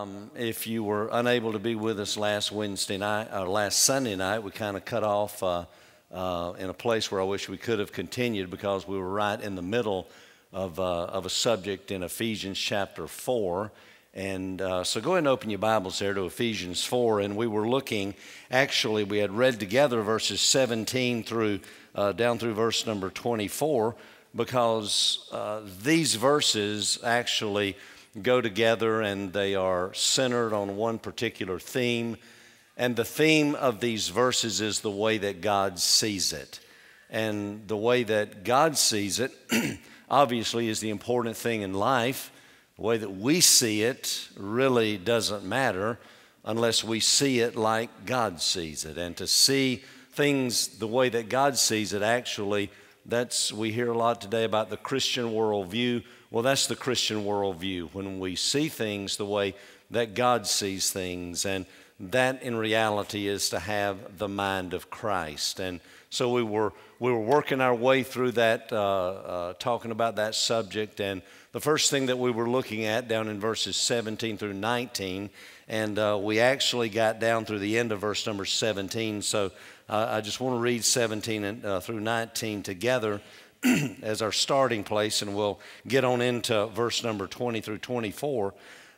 Um, if you were unable to be with us last Wednesday night or last Sunday night, we kind of cut off uh, uh, in a place where I wish we could have continued because we were right in the middle of, uh, of a subject in Ephesians chapter 4. And uh, so go ahead and open your Bibles there to Ephesians 4. And we were looking, actually, we had read together verses 17 through uh, down through verse number 24 because uh, these verses actually go together and they are centered on one particular theme. And the theme of these verses is the way that God sees it. And the way that God sees it, obviously, is the important thing in life. The way that we see it really doesn't matter unless we see it like God sees it. And to see things the way that God sees it, actually, that's, we hear a lot today about the Christian worldview. Well, that's the Christian worldview when we see things the way that God sees things. And that in reality is to have the mind of Christ. And so we were, we were working our way through that, uh, uh, talking about that subject. And the first thing that we were looking at down in verses 17 through 19, and uh, we actually got down through the end of verse number 17. So uh, I just want to read 17 and, uh, through 19 together as our starting place, and we'll get on into verse number 20 through 24.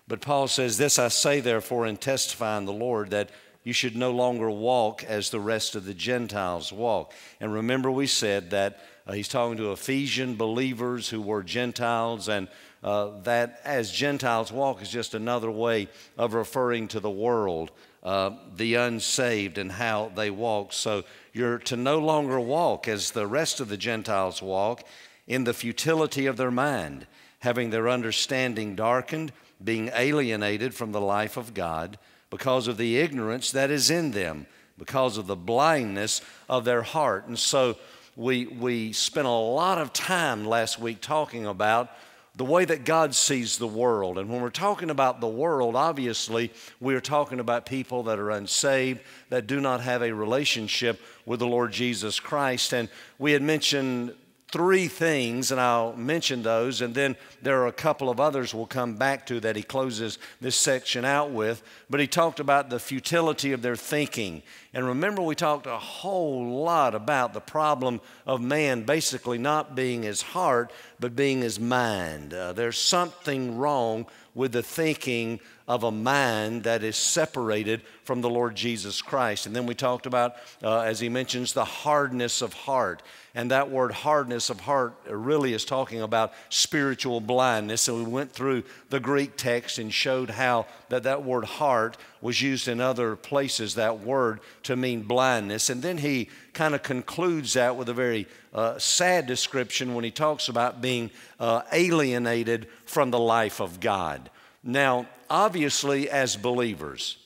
But Paul says, This I say, therefore, in testifying the Lord, that you should no longer walk as the rest of the Gentiles walk. And remember, we said that uh, he's talking to Ephesian believers who were Gentiles, and uh, that as Gentiles walk is just another way of referring to the world, uh, the unsaved, and how they walk. So you're to no longer walk as the rest of the Gentiles walk in the futility of their mind, having their understanding darkened, being alienated from the life of God because of the ignorance that is in them, because of the blindness of their heart. And so we, we spent a lot of time last week talking about the way that God sees the world. And when we're talking about the world, obviously, we are talking about people that are unsaved, that do not have a relationship with the Lord Jesus Christ. And we had mentioned three things, and I'll mention those, and then there are a couple of others we'll come back to that he closes this section out with. But he talked about the futility of their thinking. And remember, we talked a whole lot about the problem of man basically not being his heart, but being his mind. Uh, there's something wrong with the thinking of a mind that is separated from the Lord Jesus Christ. And then we talked about, uh, as he mentions, the hardness of heart. And that word hardness of heart really is talking about spiritual blindness. And we went through the Greek text and showed how that, that word heart was used in other places, that word to mean blindness. And then he kind of concludes that with a very uh, sad description when he talks about being uh, alienated from the life of God. Now, obviously, as believers,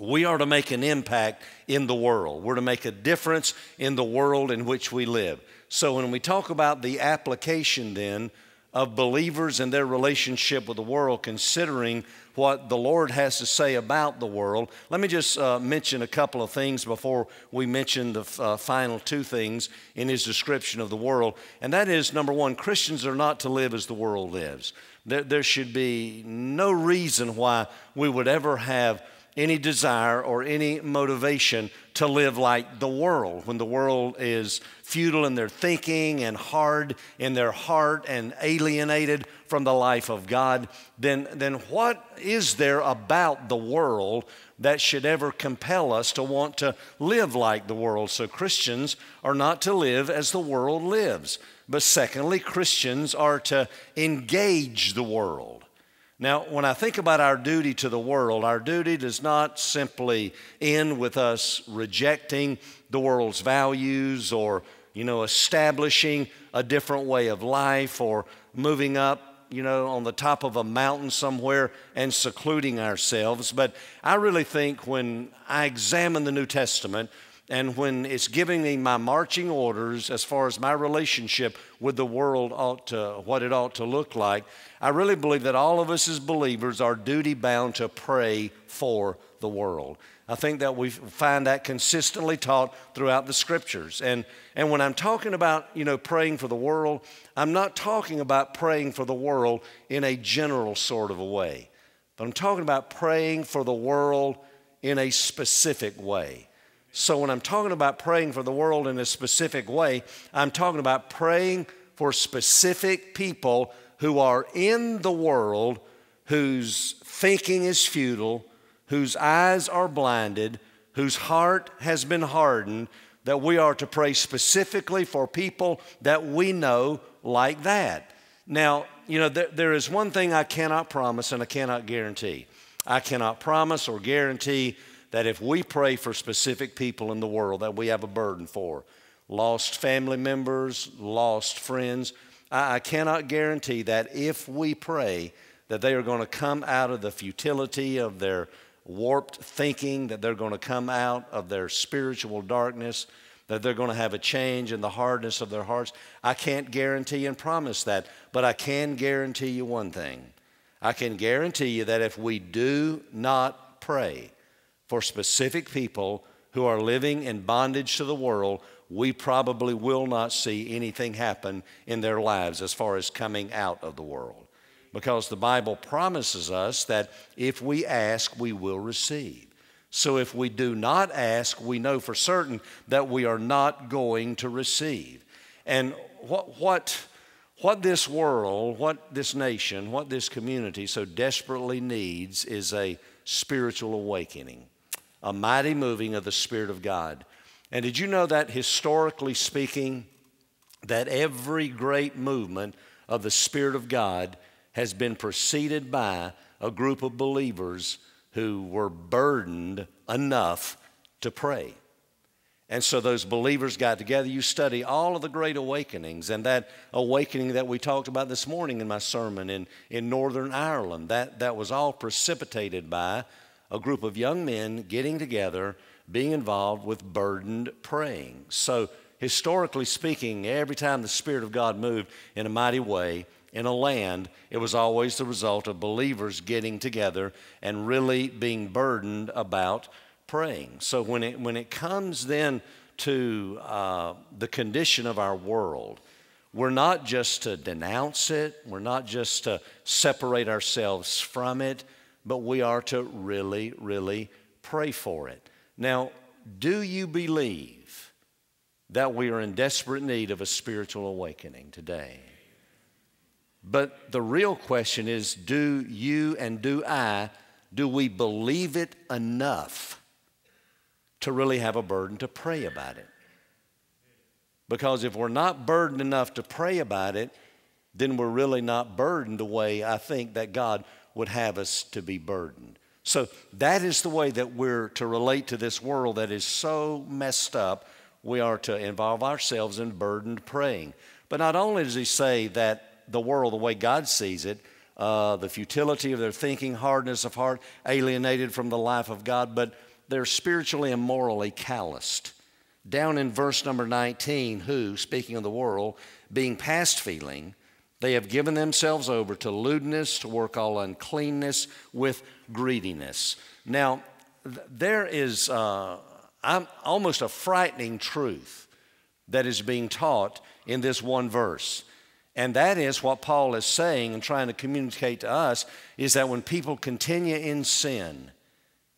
we are to make an impact in the world. We're to make a difference in the world in which we live. So when we talk about the application then of believers and their relationship with the world, considering what the Lord has to say about the world, let me just uh, mention a couple of things before we mention the uh, final two things in his description of the world. And that is number one, Christians are not to live as the world lives. There, there should be no reason why we would ever have any desire or any motivation to live like the world when the world is futile in their thinking and hard in their heart and alienated from the life of God, then, then what is there about the world that should ever compel us to want to live like the world? So Christians are not to live as the world lives. But secondly, Christians are to engage the world. Now, when I think about our duty to the world, our duty does not simply end with us rejecting the world's values or, you know, establishing a different way of life or moving up, you know, on the top of a mountain somewhere and secluding ourselves. But I really think when I examine the New Testament, and when it's giving me my marching orders as far as my relationship with the world ought to, what it ought to look like, I really believe that all of us as believers are duty bound to pray for the world. I think that we find that consistently taught throughout the scriptures. And, and when I'm talking about, you know, praying for the world, I'm not talking about praying for the world in a general sort of a way. but I'm talking about praying for the world in a specific way. So, when I'm talking about praying for the world in a specific way, I'm talking about praying for specific people who are in the world whose thinking is futile, whose eyes are blinded, whose heart has been hardened, that we are to pray specifically for people that we know like that. Now, you know, there, there is one thing I cannot promise and I cannot guarantee. I cannot promise or guarantee that if we pray for specific people in the world that we have a burden for, lost family members, lost friends, I, I cannot guarantee that if we pray that they are going to come out of the futility of their warped thinking, that they're going to come out of their spiritual darkness, that they're going to have a change in the hardness of their hearts. I can't guarantee and promise that, but I can guarantee you one thing. I can guarantee you that if we do not pray for specific people who are living in bondage to the world, we probably will not see anything happen in their lives as far as coming out of the world because the Bible promises us that if we ask, we will receive. So if we do not ask, we know for certain that we are not going to receive. And what, what, what this world, what this nation, what this community so desperately needs is a spiritual awakening, a mighty moving of the Spirit of God. And did you know that historically speaking, that every great movement of the Spirit of God has been preceded by a group of believers who were burdened enough to pray. And so those believers got together. You study all of the great awakenings, and that awakening that we talked about this morning in my sermon in, in Northern Ireland, that, that was all precipitated by a group of young men getting together, being involved with burdened praying. So, historically speaking, every time the Spirit of God moved in a mighty way, in a land, it was always the result of believers getting together and really being burdened about praying. So when it, when it comes then to uh, the condition of our world, we're not just to denounce it, we're not just to separate ourselves from it, but we are to really, really pray for it. Now, do you believe that we are in desperate need of a spiritual awakening today? But the real question is do you and do I, do we believe it enough to really have a burden to pray about it? Because if we're not burdened enough to pray about it, then we're really not burdened the way I think that God would have us to be burdened. So that is the way that we're to relate to this world that is so messed up. We are to involve ourselves in burdened praying. But not only does he say that the world the way God sees it, uh, the futility of their thinking, hardness of heart, alienated from the life of God, but they're spiritually and morally calloused. Down in verse number 19, who, speaking of the world, being past feeling, they have given themselves over to lewdness, to work all uncleanness with greediness. Now, there is uh, almost a frightening truth that is being taught in this one verse. And that is what Paul is saying and trying to communicate to us is that when people continue in sin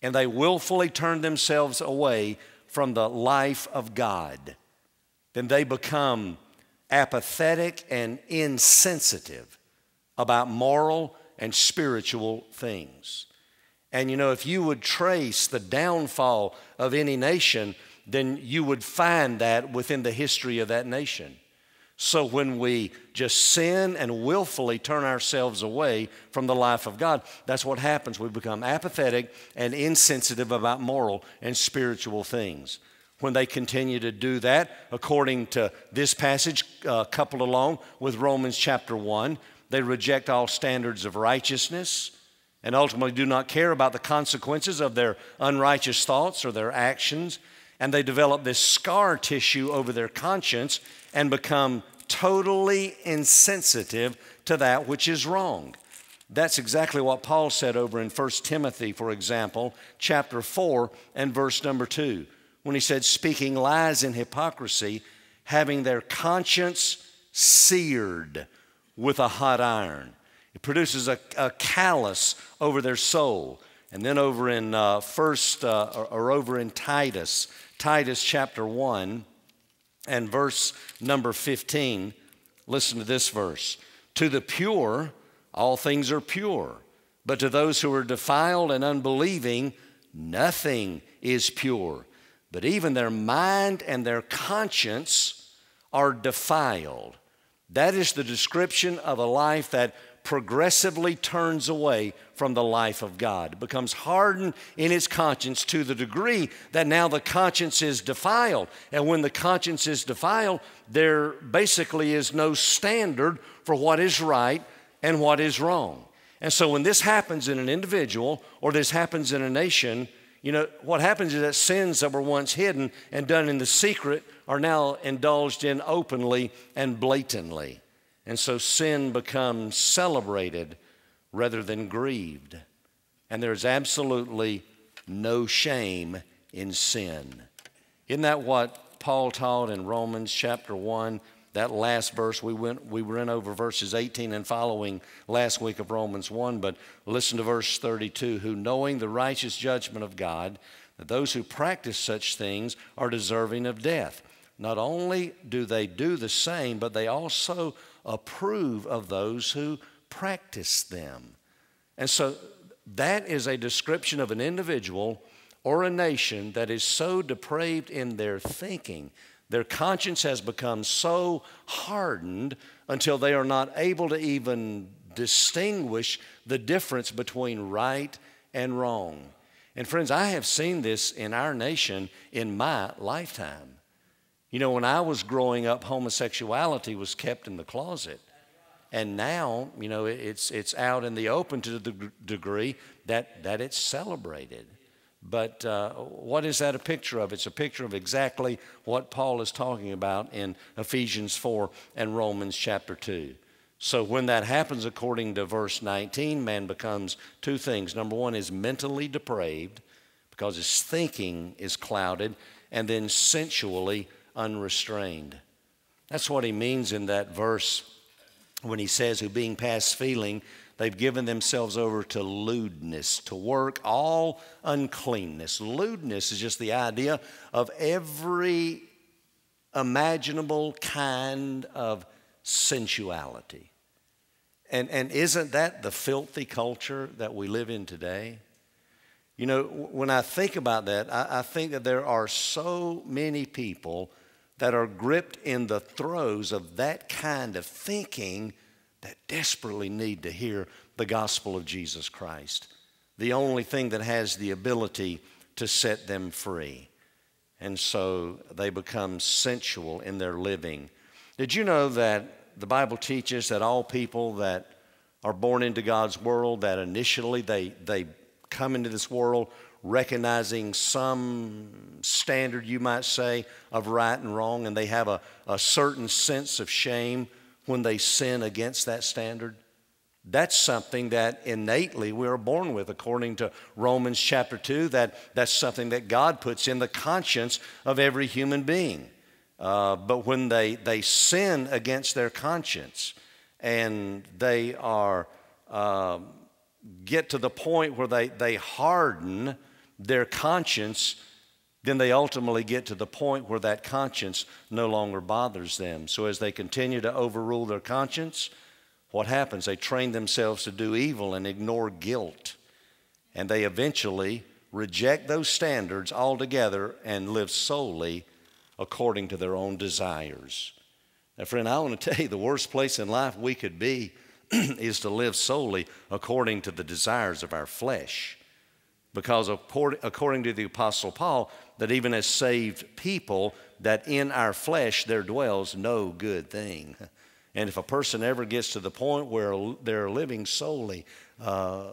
and they willfully turn themselves away from the life of God, then they become apathetic and insensitive about moral and spiritual things. And you know, if you would trace the downfall of any nation, then you would find that within the history of that nation. So when we just sin and willfully turn ourselves away from the life of God, that's what happens. We become apathetic and insensitive about moral and spiritual things. When they continue to do that, according to this passage, uh, coupled along with Romans chapter 1, they reject all standards of righteousness and ultimately do not care about the consequences of their unrighteous thoughts or their actions. And they develop this scar tissue over their conscience and become totally insensitive to that which is wrong. That's exactly what Paul said over in 1 Timothy, for example, chapter 4 and verse number 2, when he said, Speaking lies in hypocrisy, having their conscience seared with a hot iron. It produces a, a callous over their soul. And then over in uh, first, uh, or, or over in Titus, Titus chapter 1 and verse number 15, listen to this verse. To the pure, all things are pure, but to those who are defiled and unbelieving, nothing is pure. But even their mind and their conscience are defiled. That is the description of a life that progressively turns away from the life of God. It becomes hardened in its conscience to the degree that now the conscience is defiled. And when the conscience is defiled, there basically is no standard for what is right and what is wrong. And so when this happens in an individual or this happens in a nation, you know, what happens is that sins that were once hidden and done in the secret are now indulged in openly and blatantly. And so sin becomes celebrated rather than grieved. And there's absolutely no shame in sin. Isn't that what Paul taught in Romans chapter 1? That last verse, we, went, we went over verses 18 and following last week of Romans 1, but listen to verse 32 who, knowing the righteous judgment of God, that those who practice such things are deserving of death. Not only do they do the same, but they also approve of those who practice them. And so that is a description of an individual or a nation that is so depraved in their thinking. Their conscience has become so hardened until they are not able to even distinguish the difference between right and wrong. And friends, I have seen this in our nation in my lifetime. You know, when I was growing up, homosexuality was kept in the closet. And now, you know, it's, it's out in the open to the degree that, that it's celebrated. But uh, what is that a picture of? It's a picture of exactly what Paul is talking about in Ephesians 4 and Romans chapter 2. So when that happens, according to verse 19, man becomes two things. Number one is mentally depraved because his thinking is clouded, and then sensually unrestrained. That's what he means in that verse when he says, who being past feeling, they've given themselves over to lewdness, to work all uncleanness. Lewdness is just the idea of every imaginable kind of sensuality. And, and isn't that the filthy culture that we live in today? You know, when I think about that, I, I think that there are so many people that are gripped in the throes of that kind of thinking that desperately need to hear the gospel of Jesus Christ, the only thing that has the ability to set them free. And so they become sensual in their living. Did you know that the Bible teaches that all people that are born into God's world, that initially they, they come into this world recognizing some standard, you might say, of right and wrong, and they have a, a certain sense of shame when they sin against that standard. That's something that innately we are born with, according to Romans chapter 2. That, that's something that God puts in the conscience of every human being. Uh, but when they, they sin against their conscience and they are, uh, get to the point where they, they harden their conscience, then they ultimately get to the point where that conscience no longer bothers them. So as they continue to overrule their conscience, what happens? They train themselves to do evil and ignore guilt. And they eventually reject those standards altogether and live solely according to their own desires. Now, friend, I want to tell you the worst place in life we could be is to live solely according to the desires of our flesh. Because according to the Apostle Paul, that even as saved people, that in our flesh there dwells no good thing. And if a person ever gets to the point where they're living solely uh,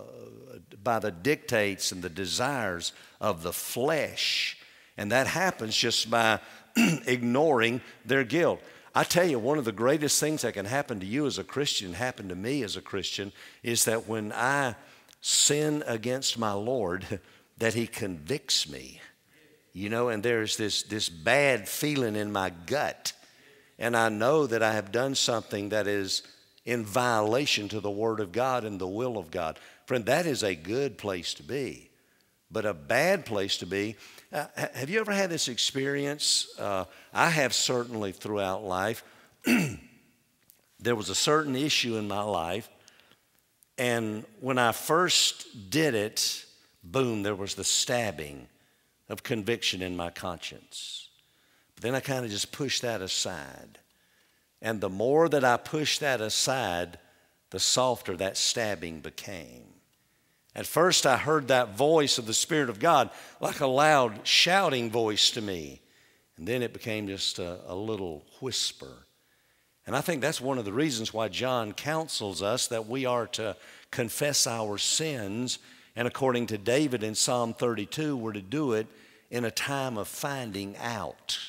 by the dictates and the desires of the flesh, and that happens just by ignoring their guilt. I tell you, one of the greatest things that can happen to you as a Christian, happen to me as a Christian, is that when I sin against my Lord that He convicts me. You know, and there's this, this bad feeling in my gut. And I know that I have done something that is in violation to the Word of God and the will of God. Friend, that is a good place to be. But a bad place to be, uh, have you ever had this experience? Uh, I have certainly throughout life. there was a certain issue in my life, and when I first did it, boom, there was the stabbing of conviction in my conscience. But then I kind of just pushed that aside. And the more that I pushed that aside, the softer that stabbing became. At first, I heard that voice of the Spirit of God like a loud shouting voice to me. And then it became just a, a, little whisper. And I think that's one of the reasons why John counsels us that we are to confess our sins. And according to David in Psalm 32, we're to do it in a time of finding out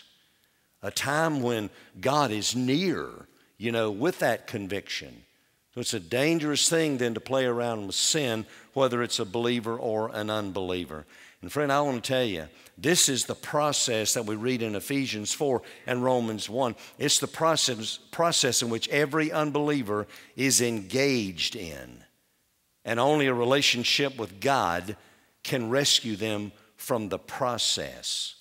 a time when God is near, you know, with that conviction. So it's a dangerous thing then to play around with sin, whether it's a believer or an unbeliever. And friend, I want to tell you, this is the process that we read in Ephesians 4 and Romans 1. It's the process, process in which every unbeliever is engaged in. And only a relationship with God can rescue them from the process.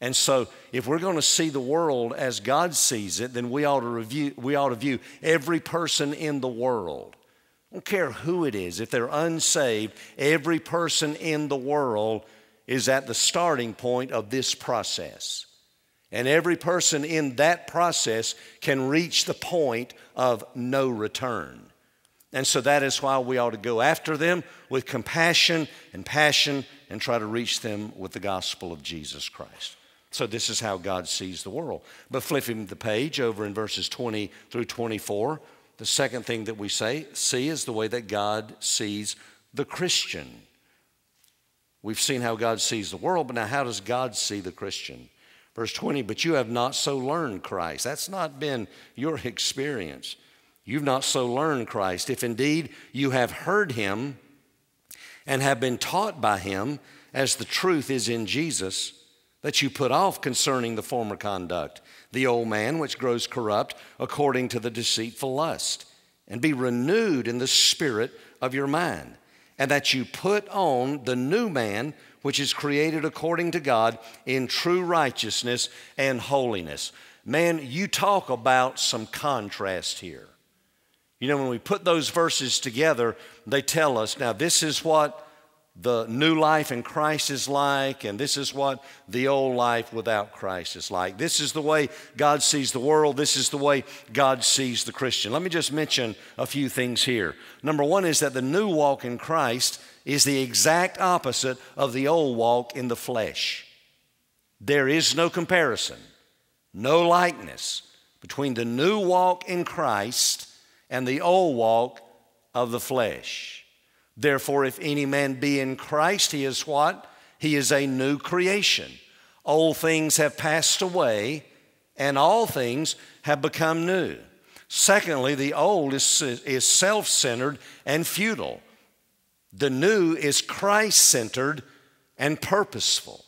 And so, if we're going to see the world as God sees it, then we ought to, review, we ought to view every person in the world. I don't care who it is. If they're unsaved, every person in the world is at the starting point of this process. And every person in that process can reach the point of no return. And so that is why we ought to go after them with compassion and passion and try to reach them with the gospel of Jesus Christ. So, this is how God sees the world. But flipping the page over in verses 20 through 24, the second thing that we say, see is the way that God sees the Christian. We've seen how God sees the world, but now how does God see the Christian? Verse 20, but you have not so learned Christ. That's not been your experience. You've not so learned Christ. If indeed you have heard him and have been taught by him, as the truth is in Jesus, that you put off concerning the former conduct, the old man which grows corrupt according to the deceitful lust, and be renewed in the spirit of your mind, and that you put on the new man which is created according to God in true righteousness and holiness. Man, you talk about some contrast here. You know, when we put those verses together, they tell us now, this is what the new life in Christ is like, and this is what the old life without Christ is like. This is the way God sees the world. This is the way God sees the Christian. Let me just mention a few things here. Number one is that the new walk in Christ is the exact opposite of the old walk in the flesh. There is no comparison, no likeness between the new walk in Christ and the old walk of the flesh. Therefore, if any man be in Christ, he is what? He is a new creation. Old things have passed away, and all things have become new. Secondly, the old is, is self centered and futile. The new is Christ centered and purposeful.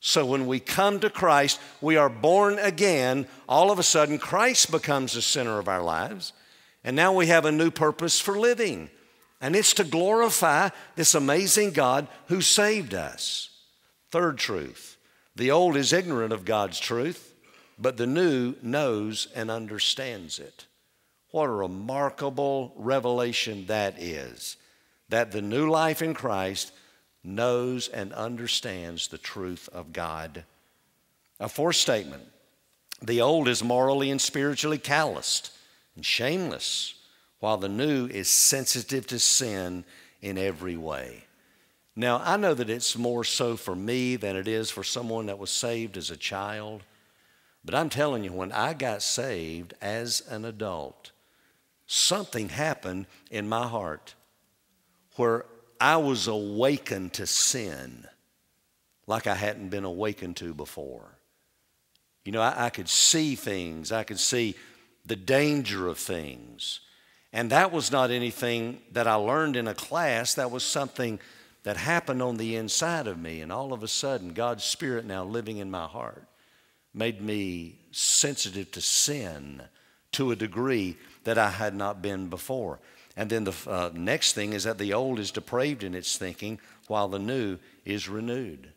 So when we come to Christ, we are born again. All of a sudden, Christ becomes the center of our lives. And now we have a new purpose for living and it's to glorify this amazing God who saved us. Third truth the old is ignorant of God's truth, but the new knows and understands it. What a remarkable revelation that is that the new life in Christ knows and understands the truth of God. A fourth statement the old is morally and spiritually calloused and shameless while the new is sensitive to sin in every way. Now, I know that it's more so for me than it is for someone that was saved as a child, but I'm telling you, when I got saved as an adult, something happened in my heart where I was awakened to sin like I hadn't been awakened to before. You know, I, I could see things, I could see the danger of things. And that was not anything that I learned in a class, that was something that happened on the inside of me. And all of a sudden, God's Spirit now living in my heart made me sensitive to sin, to a degree that I had not been before. And then the uh, next thing is that the old is depraved in its thinking, while the new is renewed.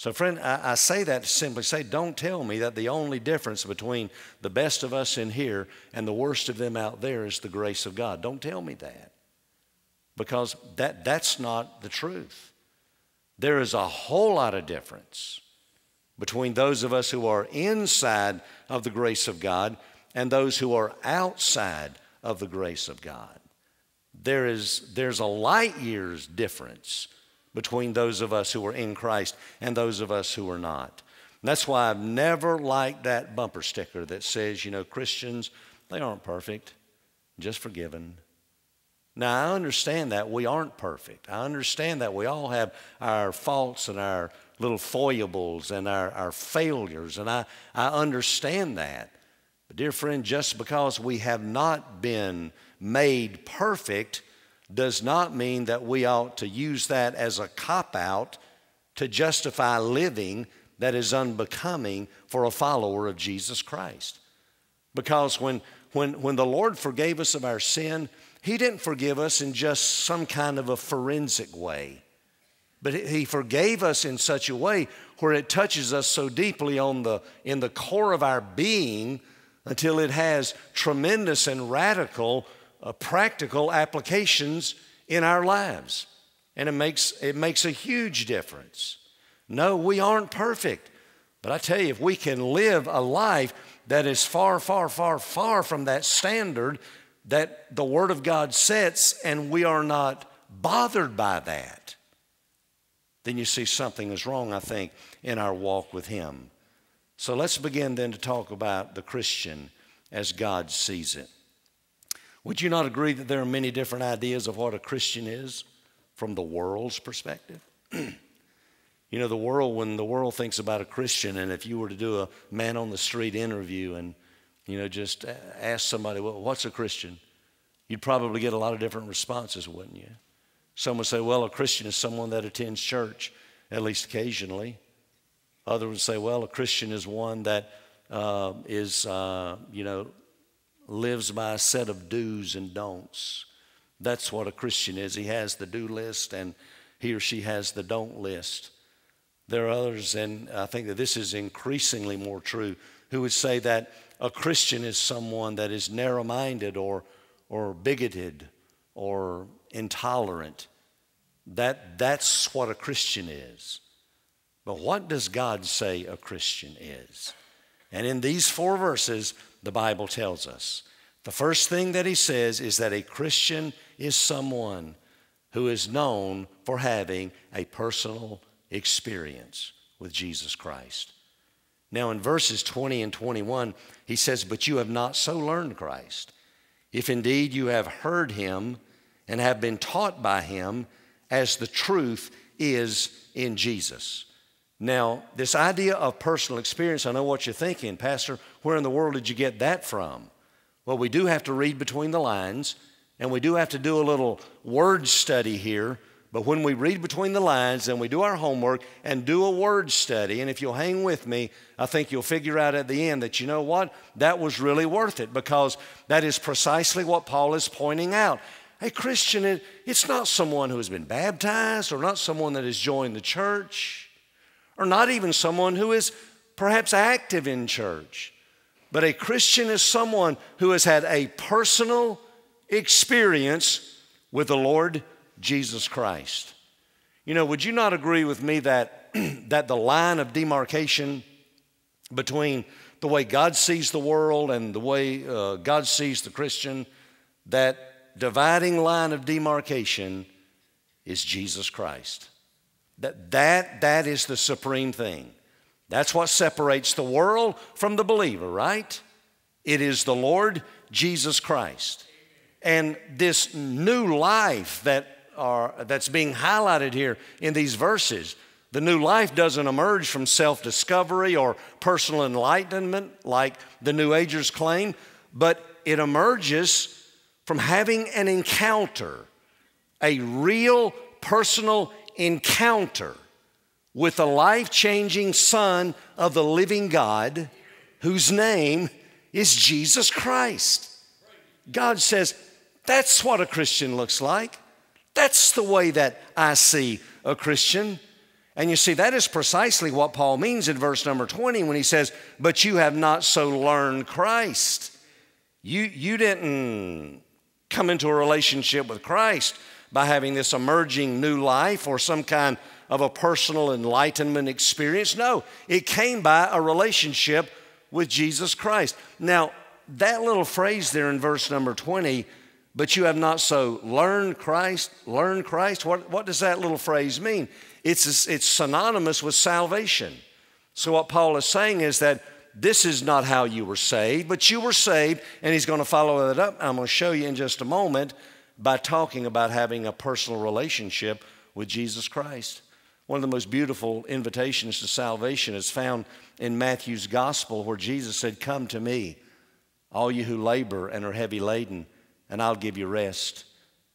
So, friend, I, I, say that simply say, don't tell me that the only difference between the best of us in here and the worst of them out there is the grace of God. Don't tell me that. Because that, that's not the truth. There is a whole lot of difference between those of us who are inside of the grace of God and those who are outside of the grace of God. There is, there's a light years difference between those of us who are in Christ and those of us who are not. And that's why I've never liked that bumper sticker that says, you know, Christians, they aren't perfect, just forgiven. Now, I understand that we aren't perfect. I understand that we all have our faults and our little foibles and our, our failures, and I, I understand that. But, dear friend, just because we have not been made perfect does not mean that we ought to use that as a cop out to justify living that is unbecoming for a follower of Jesus Christ. Because when, when, when the Lord forgave us of our sin, He didn't forgive us in just some kind of a forensic way. But He forgave us in such a way where it touches us so deeply on the, in the core of our being until it has tremendous and radical uh, practical applications in our lives. And it makes, it makes a huge difference. No, we aren't perfect. But I tell you, if we can live a life that is far, far, far, far from that standard that the Word of God sets, and we are not bothered by that, then you see something is wrong, I think, in our walk with Him. So let's begin then to talk about the Christian as God sees it. Would you not agree that there are many different ideas of what a Christian is from the world's perspective? you know, the world, when the world thinks about a Christian, and if you were to do a man on the street interview and, you know, just ask somebody, well, what's a Christian? You'd probably get a lot of different responses, wouldn't you? Some would say, well, a Christian is someone that attends church, at least occasionally. Others would say, well, a Christian is one that uh, is, uh, you know, lives by a set of do's and don'ts. That's what a Christian is. He has the do list and he or she has the don't list. There are others, and I think that this is increasingly more true, who would say that a Christian is someone that is narrow minded or, or bigoted or intolerant. That, that's what a Christian is. But what does God say a Christian is? And in these four verses, the Bible tells us. The first thing that he says is that a Christian is someone who is known for having a personal experience with Jesus Christ. Now, in verses 20 and 21, he says, But you have not so learned Christ. If indeed you have heard him and have been taught by him, as the truth is in Jesus. Now, this idea of personal experience, I know what you're thinking, Pastor, where in the world did you get that from? Well, we do have to read between the lines, and we do have to do a little word study here. But when we read between the lines and we do our homework and do a word study, and if you'll hang with me, I think you'll figure out at the end that you know what? That was really worth it because that is precisely what Paul is pointing out. A Christian, it's not someone who has been baptized or not someone that has joined the church or not even someone who is perhaps active in church. But a Christian is someone who has had a personal experience with the Lord Jesus Christ. You know, would you not agree with me that, that the line of demarcation between the way God sees the world and the way uh, God sees the Christian, that dividing line of demarcation is Jesus Christ? That, that, that is the supreme thing. That's what separates the world from the believer, right? It is the Lord Jesus Christ. And this new life that are, that's being highlighted here in these verses, the new life doesn't emerge from self discovery or personal enlightenment like the New Agers claim, but it emerges from having an encounter, a real personal encounter with the life changing Son of the living God, whose name is Jesus Christ. God says, that's what a Christian looks like. That's the way that I see a Christian. And you see, that is precisely what Paul means in verse number 20 when he says, But you have not so learned Christ. You, you didn't come into a relationship with Christ by having this emerging new life or some kind of a personal enlightenment experience. No, it came by a relationship with Jesus Christ. Now, that little phrase there in verse number 20, but you have not so learned Christ, learned Christ, what, what does that little phrase mean? It's, it's synonymous with salvation. So, what Paul is saying is that this is not how you were saved, but you were saved, and he's going to follow that up. I'm going to show you in just a moment by talking about having a personal relationship with Jesus Christ. One of the most beautiful invitations to salvation is found in Matthew's gospel, where Jesus said, Come to me, all you who labor and are heavy laden, and I'll give you rest.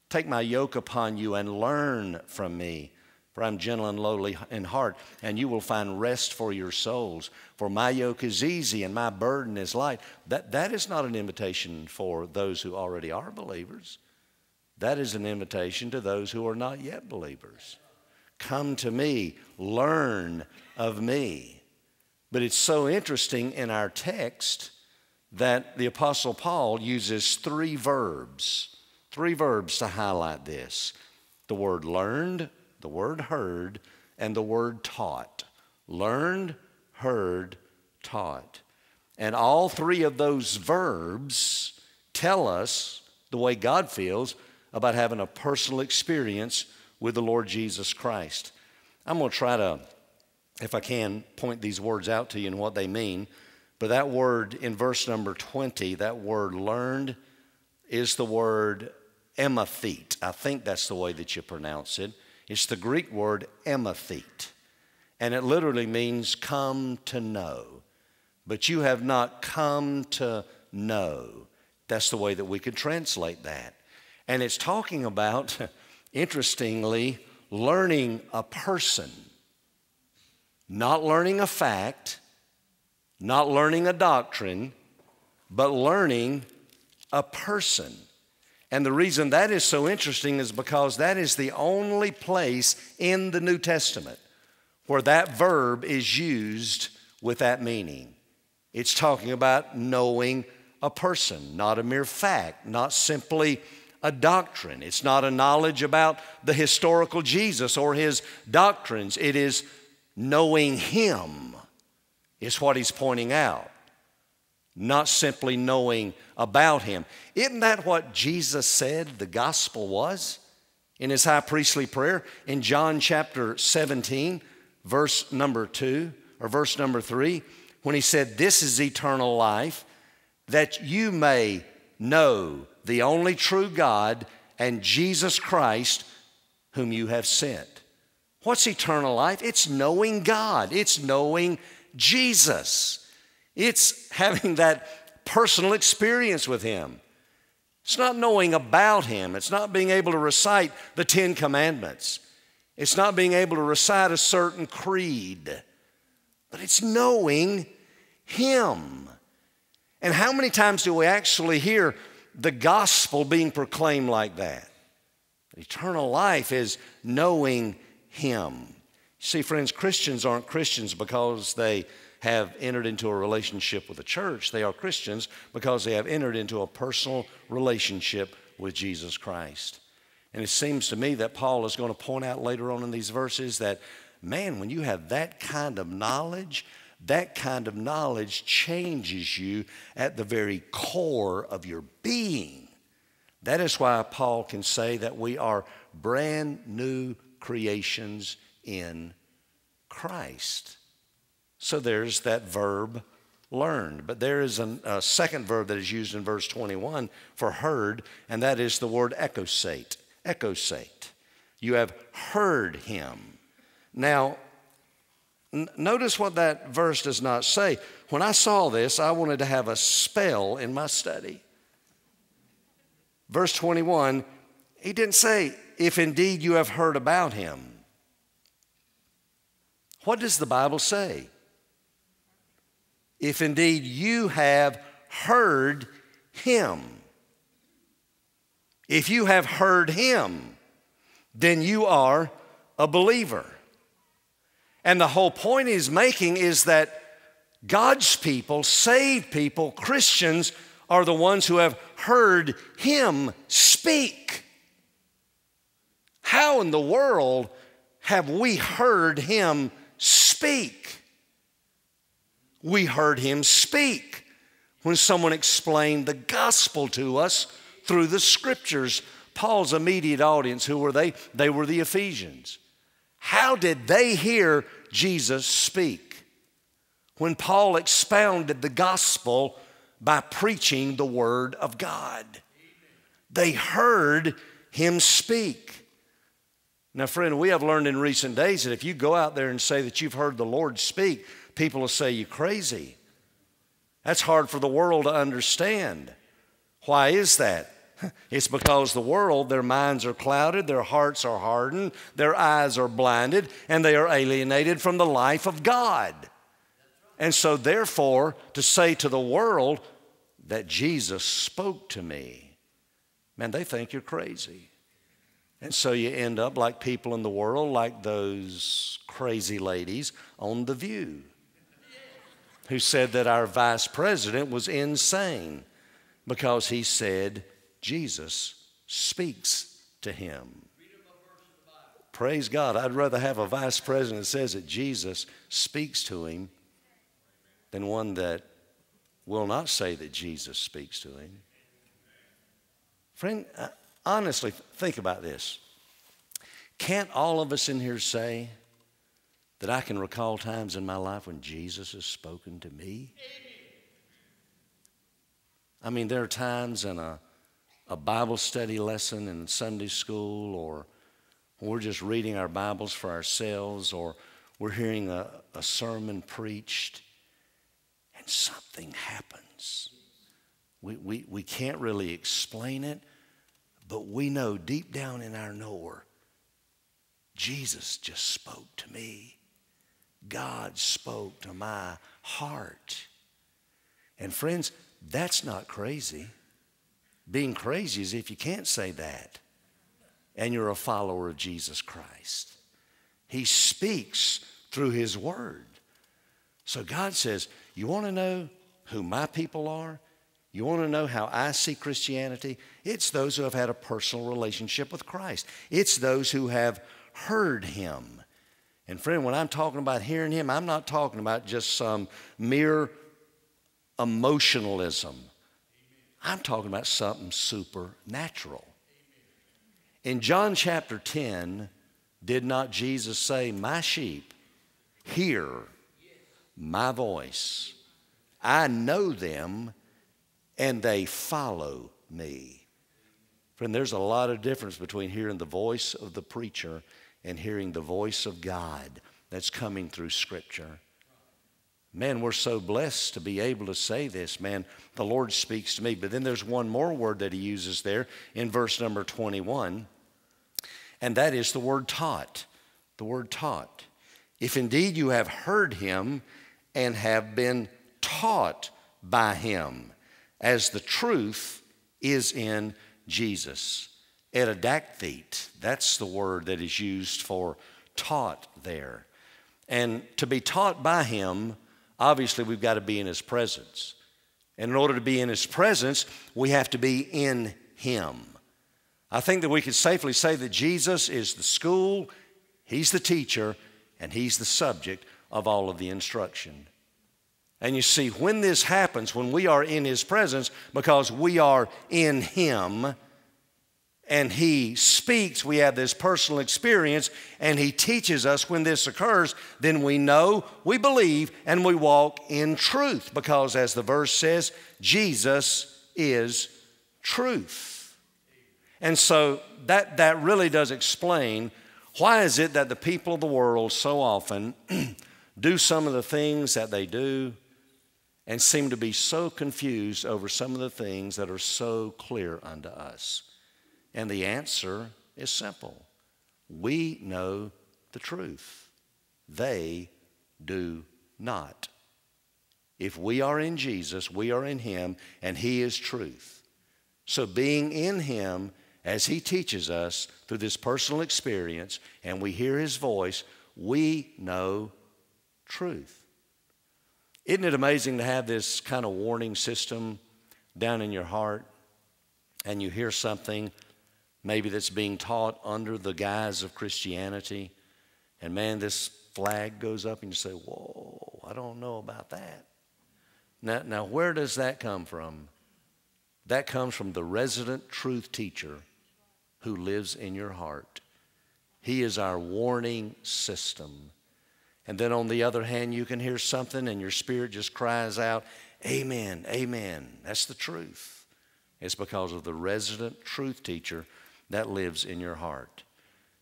Take my yoke upon you and learn from me, for I'm gentle and lowly in heart, and you will find rest for your souls. For my yoke is easy and my burden is light. That, that is not an invitation for those who already are believers. That is an invitation to those who are not yet believers. Come to me, learn of me. But it's so interesting in our text that the Apostle Paul uses three verbs, three verbs to highlight this the word learned, the word heard, and the word taught. Learned, heard, taught. And all three of those verbs tell us the way God feels about having a personal experience with the Lord Jesus Christ. I'm going to try to, if I can, point these words out to you and what they mean. But that word in verse number 20, that word learned, is the word emathete. I think that's the way that you pronounce it. It's the Greek word emathete. And it literally means come to know. But you have not come to know. That's the way that we could translate that. And it's talking about, interestingly, learning a person, not learning a fact, not learning a doctrine, but learning a person. And the reason that is so interesting is because that is the only place in the New Testament where that verb is used with that meaning. It's talking about knowing a person, not a mere fact, not simply a doctrine. It's not a knowledge about the historical Jesus or his doctrines. It is knowing him, is what he's pointing out, not simply knowing about him. Isn't that what Jesus said the gospel was in his high priestly prayer in John chapter 17, verse number 2 or verse number 3, when he said, This is eternal life, that you may know the only true God and Jesus Christ, whom you have sent. What's eternal life? It's knowing God, it's knowing Jesus, it's having that personal experience with Him. It's not knowing about Him, it's not being able to recite the Ten Commandments, it's not being able to recite a certain creed, but it's knowing Him. And how many times do we actually hear the gospel being proclaimed like that. Eternal life is knowing Him. See, friends, Christians aren't Christians because they have entered into a relationship with the church. They are Christians because they have entered into a personal relationship with Jesus Christ. And it seems to me that Paul is going to point out later on in these verses that, man, when you have that kind of knowledge, that kind of knowledge changes you at the very core of your being. That is why Paul can say that we are brand new creations in Christ. So there's that verb learned. But there is an, a second verb that is used in verse 21 for heard, and that is the word ekosate. Ekosate. You have heard him. Now, notice what that verse does not say. When I saw this, I wanted to have a spell in my study. Verse 21, he didn't say, if indeed you have heard about him. What does the Bible say? If indeed you have heard him. If you have heard him, then you are a believer. And the whole point he's making is that God's people, saved people, Christians, are the ones who have heard him speak. How in the world have we heard him speak? We heard him speak when someone explained the gospel to us through the scriptures. Paul's immediate audience, who were they? They were the Ephesians. How did they hear Jesus speak? When Paul expounded the gospel by preaching the word of God, they heard him speak. Now, friend, we have learned in recent days that if you go out there and say that you've heard the Lord speak, people will say you're crazy. That's hard for the world to understand. Why is that? It's because the world, their minds are clouded, their hearts are hardened, their eyes are blinded, and they are alienated from the life of God. And so, therefore, to say to the world that Jesus spoke to me, man, they think you're crazy. And so you end up like people in the world, like those crazy ladies on The View who said that our vice president was insane because he said Jesus speaks to him. Praise God. I'd rather have a vice president that says that Jesus speaks to him than one that will not say that Jesus speaks to him. Friend, uh, honestly, think about this. Can't all of us in here say, that I can recall times in my life when Jesus has spoken to me. I mean, there are times in a, a Bible study lesson in Sunday school, or we're just reading our Bibles for ourselves, or we're hearing a, a sermon preached, and something happens. We, we, we can't really explain it, but we know deep down in our knower, Jesus just spoke to me. God spoke to my heart. And friends, that's not crazy. Being crazy is if you can't say that and you're a follower of Jesus Christ. He speaks through His Word. So God says, You want to know who my people are? You want to know how I see Christianity? It's those who have had a personal relationship with Christ, it's those who have heard Him. And friend, when I'm talking about hearing him, I'm not talking about just some mere emotionalism. I'm talking about something supernatural. In John chapter 10, did not Jesus say, My sheep hear my voice? I know them and they follow me. Friend, there's a lot of difference between hearing the voice of the preacher and hearing the voice of God that's coming through Scripture. Man, we're so blessed to be able to say this, man. The Lord speaks to me. But then there's one more word that he uses there in verse number 21, and that is the word taught. The word taught. If indeed you have heard him and have been taught by him, as the truth is in Jesus edidacthete. That's the word that is used for taught there. And to be taught by him, obviously we've got to be in his presence. And in order to be in his presence, we have to be in him. I think that we could safely say that Jesus is the school, he's the teacher, and he's the subject of all of the instruction. And you see, when this happens, when we are in his presence, because we are in him, and he speaks, we have this personal experience, and he teaches us when this occurs, then we know, we believe, and we walk in truth. Because as the verse says, Jesus is truth. And so that, that really does explain why is it that the people of the world so often do some of the things that they do and seem to be so confused over some of the things that are so clear unto us. And the answer is simple we know the truth, they do not. If we are in Jesus, we are in Him, and He is truth. So, being in Him as He teaches us through this personal experience, and we hear His voice, we know truth. Isn't it amazing to have this kind of warning system down in your heart and you hear something maybe that's being taught under the guise of Christianity, and man, this flag goes up and you say, Whoa, I don't know about that. Now, now where does that come from? That comes from the resident truth teacher who lives in your heart. He is our warning system. And then on the other hand, you can hear something and your spirit just cries out, Amen, amen. That's the truth. It's because of the resident truth teacher that lives in your heart.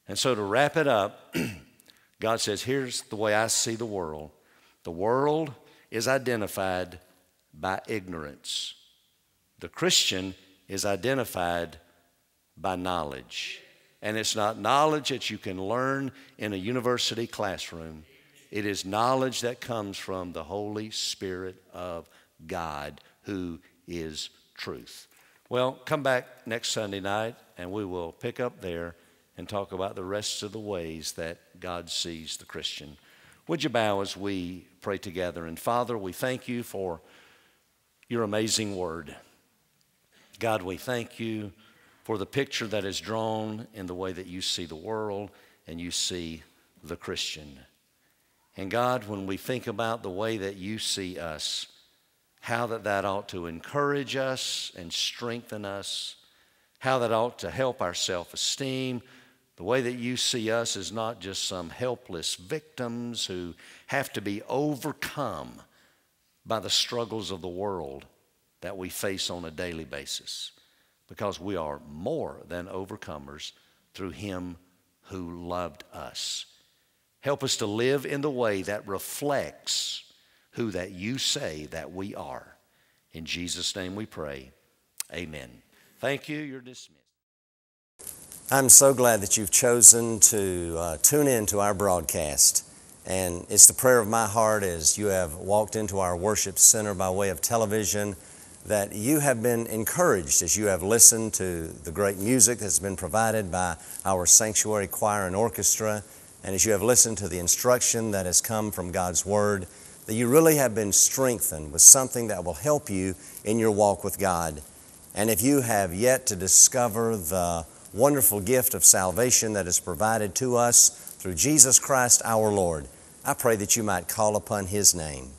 And so to wrap it up, God says, Here's the way I see the world the world is identified by ignorance, the Christian is identified by knowledge. And it's not knowledge that you can learn in a university classroom. It is knowledge that comes from the Holy Spirit of God, who is truth. Well, come back next Sunday night and we will pick up there and talk about the rest of the ways that God sees the Christian. Would you bow as we pray together? And Father, we thank you for your amazing word. God, we thank you for the picture that is drawn in the way that you see the world and you see the Christian. And God, when we think about the way that you see us, how that that ought to encourage us and strengthen us, how that ought to help our self-esteem, the way that you see us is not just some helpless victims who have to be overcome by the struggles of the world that we face on a daily basis, because we are more than overcomers through Him who loved us. Help us to live in the way that reflects who that you say that we are. In Jesus' name we pray. Amen. Thank you. You're dismissed. I'm so glad that you've chosen to uh, tune in to our broadcast. And it's the prayer of my heart as you have walked into our worship center by way of television that you have been encouraged as you have listened to the great music that's been provided by our sanctuary choir and orchestra, and as you have listened to the instruction that has come from God's Word, that you really have been strengthened with something that will help you in your walk with God. And if you have yet to discover the wonderful gift of salvation that is provided to us through Jesus Christ our Lord, I pray that you might call upon His name